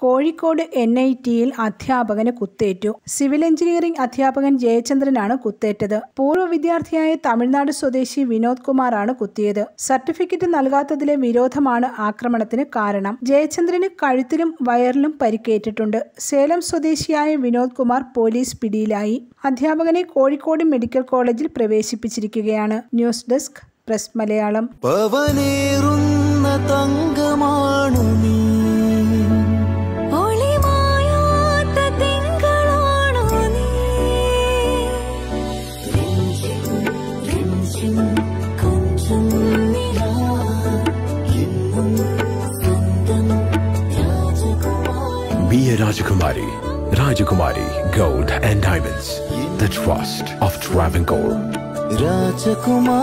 Kozhikode N I ടിയിൽ അധ്യാപകന് കുത്തേറ്റു. Civil engineering അധ്യാപകൻ ജയചന്ദ്രനാണ് കുത്തേറ്റത്. പൂർവ വിദ്യാർത്ഥിയായ തമിഴ്നാട് സ്വദേശി വിനോദ് കുമാറാണ് കുത്തിയത്. സർട്ടിഫിക്കറ്റ് നൽകാത്തതിലെ വിരോധമാണ് ആക്രമണത്തിന് കാരണം. ജയചന്ദ്രന് കഴുത്തിലും വയറിലും പരിക്കേറ്റിട്ടുണ്ട്. സേലം സ്വദേശിയായ വിനോദ് കുമാർ പോലീസ് പിടിയിലായി. അധ്യാപകനെ കോഴിക്കോട് മെഡിക്കൽ കോളേജിൽ പ്രവേശിപ്പിച്ചിരിക്കുകയാണ്. News desk press Malayalam. പവനേറുന്ന Be a Rajakumari. Rajakumari Gold and Diamonds. The trust of Travancore. Rajakumari.